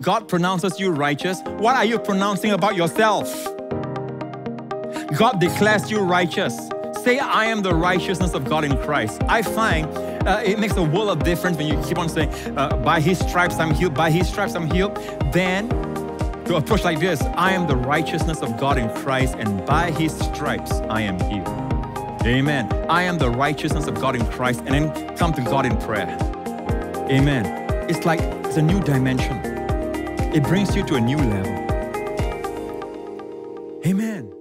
God pronounces you righteous, what are you pronouncing about yourself? God declares you righteous. Say, I am the righteousness of God in Christ. I find uh, it makes a world of difference when you keep on saying, uh, by his stripes I'm healed, by his stripes I'm healed. Then to approach like this I am the righteousness of God in Christ, and by his stripes I am healed. Amen. I am the righteousness of God in Christ, and then come to God in prayer. Amen. It's like it's a new dimension, it brings you to a new level. Amen.